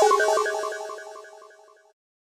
Thank you